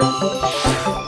フフフ。